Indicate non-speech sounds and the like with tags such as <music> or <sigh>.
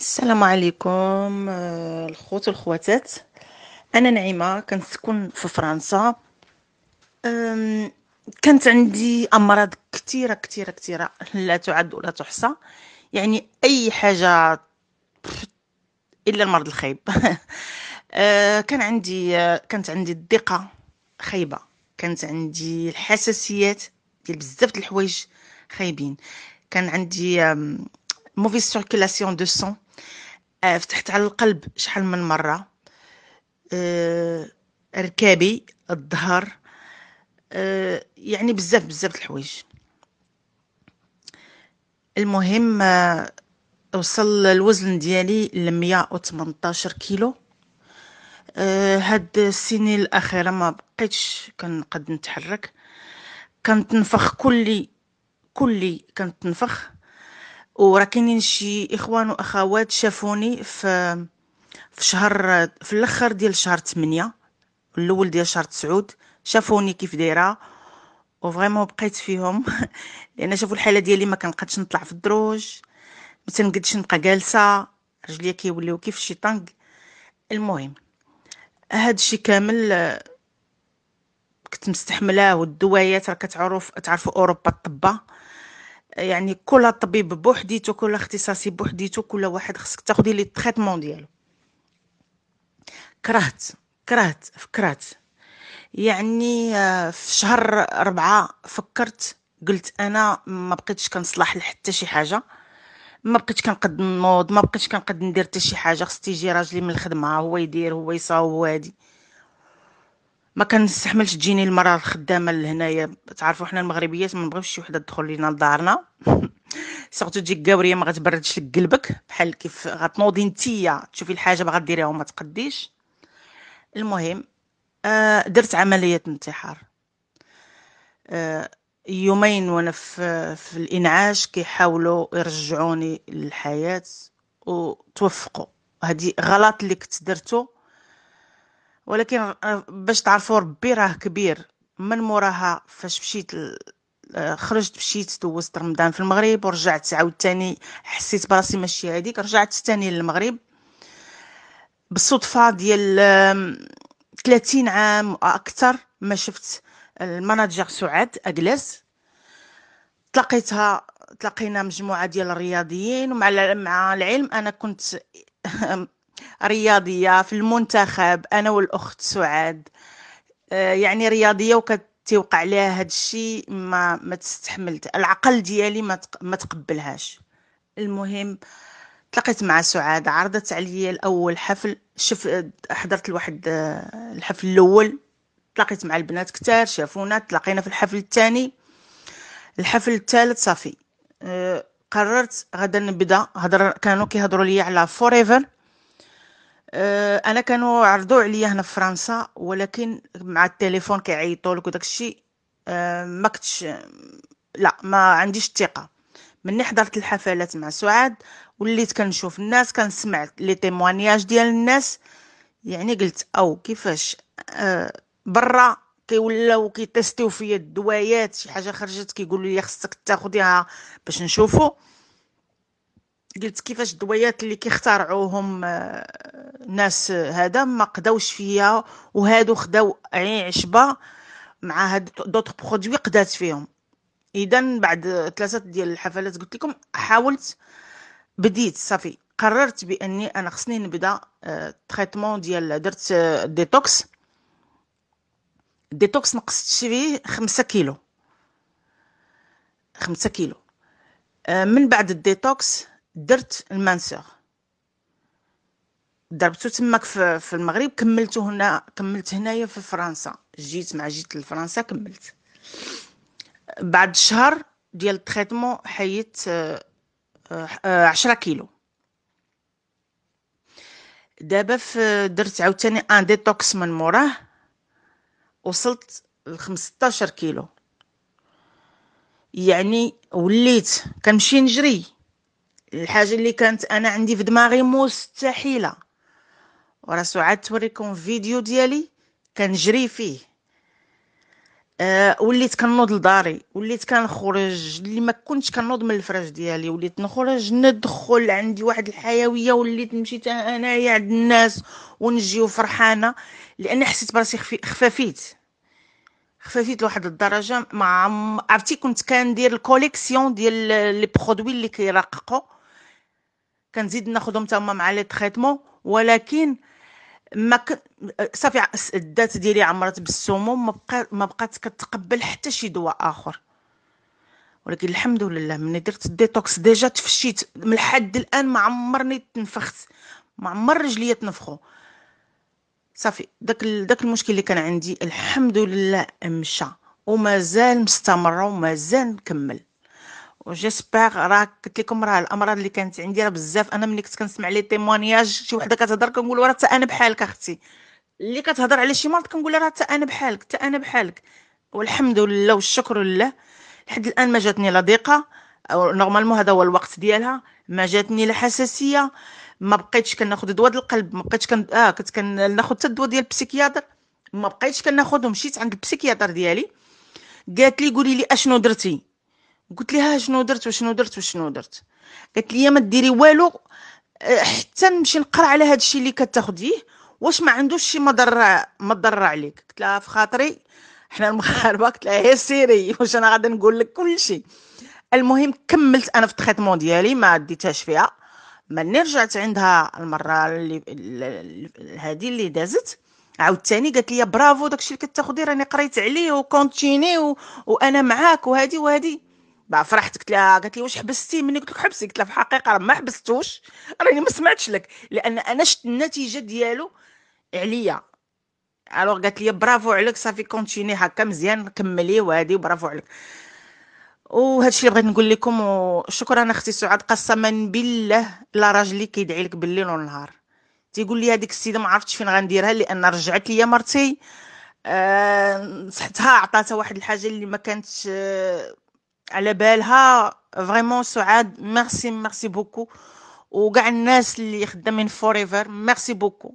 السلام عليكم آه، الخوت والخواتات. أنا نعيمة كنسكن في فرنسا. كانت عندي أمراض كثيره كثيره كثيره لا تعد ولا تحصى. يعني أي حاجة إلا المرض الخايب. <laughs> آه، كان عندي آه، كانت عندي الضيقه خايبة. كانت عندي الحساسيات ديال بزاف د الحوايج خايبين. كان عندي mauvaise circulation du sang آه، فتحت على القلب شحال من مرة. آه، ركابي الظهر. آه، يعني بزاف بزاف الحوايج. المهم آه، وصل الوزن ديالي ل 118 كيلو. آه، هاد السنين الأخيرة ما بقيتش كنقد نتحرك. كنتنفخ كلي كلي كنتنفخ. وراه كاينين شي إخوان وأخوات شافوني في في شهر في الأخر ديال شهر 8 الأول ديال شهر 9 شافوني كيف دايرة و vraiment بقيت فيهم. <laughs> لأن شافوا الحالة ديالي ما كنقدش نطلع في الدروج ما تنقدش نبقى جالسة رجليا كيوليو كيف شي طنق. المهم هاد الشي كامل كنت مستحملاه والدوايات راه كتعرف تعرفوا أوروبا الطبة. يعني كل طبيب بوحديتو كل اختصاصي بوحديتو كل واحد خصك تاخدي les traitements ديالو. كرهت كرهت فكرت. يعني آه، في شهر ربعة فكرت قلت أنا ما بقيتش كنصلح لحتى شي حاجة. ما بقيتش كنقد نوض ما بقيتش كنقد ندير حتى شي حاجة. خص يجي راجلي من الخدمة هو يدير هو يصاوب هادي. ما كنستحملش تجيني المرأة الخدامة لهنايا. تعرفوا حنا المغربيات ما نبغيوش شي وحدة تدخل لينا لدارنا. <laughs> سورتو تجيك قاوريه ما غتبردش لك قلبك بحال كيف غتنوضي نتيا تشوفي الحاجة باغا ديريها وما تقديش. المهم آه درت عملية انتحار. آه يومين وأنا في, في الإنعاش كيحاولوا يرجعوني للحياة وتوفقوا هذه غلط اللي كنت درتو. ولكن آه، باش تعرفوا ربي راه كبير. من موراها فاش مشيت آه، خرجت مشيت دوزت رمضان في المغرب ورجعت عاوتاني حسيت براسي ماشي هذيك رجعت تاني للمغرب بالصدفة ديال آم، 30 عام أكثر ما شفت المناجر سعاد اجلاس تلاقيتها تلاقينا مجموعة ديال الرياضيين ومع مع العلم أنا كنت رياضية في المنتخب أنا والأخت سعاد. آه، يعني رياضية وكتوقع عليها هاد الشيء ما ما تستحملت العقل ديالي ما ما تقبلهاش. المهم تلاقيت مع سعاد عرضت عليا الأول حفل شف حضرت لواحد آه، الحفل الأول. تلاقيت مع البنات كتار شافونا تلاقينا في الحفل الثاني. الحفل الثالث صافي. آه، قررت غدا نبدا هضر كانوا كيهضروا لي على فوريفر أنا كانوا عرضوا عليا هنا في فرنسا ولكن مع التليفون كيعيطوا لك وداك الشيء آه، ما كنتش لا ما عنديش الثقة. مني حضرت الحفلات مع سعاد وليت كنشوف الناس كنسمع les témoignages ديال الناس. يعني قلت أو كيفاش؟ آه برا كيولاو كيتيستيو فيا الدوايات شي حاجة خرجت كيقولوا لي خصك تاخديها باش نشوفوا قلت كيفاش الدويات اللي كيخترعوهم آه، ناس آه، هذا ما قداوش فيا وهادو خداو عين عشبة مع هاد d'autres produits قدات فيهم. إذا بعد ثلاثة ديال الحفلات قلت لكم حاولت بديت صافي. قررت بأني أنا خصني نبدأ آه، traitement ديال درت آه، détox نقصت فيه خمسة كيلو. خمسة كيلو. آه، من بعد ال détox درت ال minceur ضربته تماك في, في المغرب كملته هنا كملت هنايا في فرنسا. جيت مع جيت لفرنسا كملت. بعد شهر ديال ال traitement حيت آه، آه، عشرة كيلو. دابا درت عاوتاني un détox من موراه. وصلت ل 15 كيلو. يعني وليت كنمشي نجري. الحاجة اللي كانت أنا عندي في دماغي مستحيلة. وراه سعاد توريكم فيديو ديالي كنجري فيه. أه وليت كنوض لداري وليت كنخرج اللي ما كنتش كنوض من الفراش ديالي وليت نخرج ندخل عندي واحد الحيوية وليت نمشي أنايا عند الناس ونجي فرحانه لأن حسيت براسي خفافيت. خفافيت لواحد الدرجة. مع عرفتي كنت كندير ال collection ديال les produits اللي كيرققوا؟ كنزيد ناخذهم تما مع les traitements ولكن ما ك... صافي الذات ديالي عمرت بالسموم ما بقى ما بقات كتقبل حتى شي دواء آخر. ولكن الحمد لله ملي درت ال détox déjà تفشيت. من الحد الآن ما عمرني تنفخت ما عمر رجليا تنفخوا صافي داك داك المشكل اللي كان عندي الحمد لله مشى ومازال مستمر ومازال نكمل و j'espère راه قلت لكم راه الامراض اللي كانت عندي راه بزاف. أنا ملي كنت كنسمع les témoignages شي وحدة كتهضر كنقول راه حتى أنا بحالك أختي. اللي كتهضر على شي مرض كنقول راه حتى أنا بحالك حتى أنا بحالك. والحمد لله والشكر لله. لحد الآن ما جاتني لا ضيقة. normalement هذا هو الوقت ديالها. ما جاتني لا حساسية. ما بقيتش كناخذ دواء القلب. ما بقيتش كن آه كنت كناخذ حتى الدواء ديال ال psychiatre. ما بقيتش كناخذهم مشيت عند ال psychiatre ديالي. قالت لي قولي لي أشنو درتي؟ قلت لها شنو درت وشنو درت وشنو درت. قالت لي ما ديري والو آه، حتى نمشي نقرأ على هذا الشيء اللي كتاخديه واش ما عندوش شي مضره مضره عليك. قلت لها في خاطري حنا المغاربة قلت لها هي سيري واش أنا غادي نقول لك كل شيء المهم كملت أنا في ال traitement ديالي ما ديتهاش فيها. ملي رجعت عندها المرة اللي هذه اللي دازت. عاوتاني قالت لي برافو داكشي اللي كتاخدي راني قريت عليه و continuer. وأنا معاك وهذه وهذه با فرحت قلت لها قالت لي واش حبستي مني؟ قلت لك حبستي قلت لها في الحقيقة ما حبستوش. راني ما سمعتش لك لأن أنا شفت النتيجة ديالو عليا. alors قالت لي برافو عليك صافي continuer هكا مزيان كملي وهادي برافو عليك. وهذا الشيء اللي بغيت نقول لكم وشكرا أختي سعاد قسما بالله لا راجلي كيدعي لك بالليل والنهار. تيقول لي هذيك السيدة ما عرفتش فين غنديرها لأن رجعت لي مرتي. أه نصحتها عطاتها واحد الحاجة اللي ما كانتش أه على بالها. vraiment سعاد merci merci beaucoup وكاع الناس اللي خدامين Forever merci beaucoup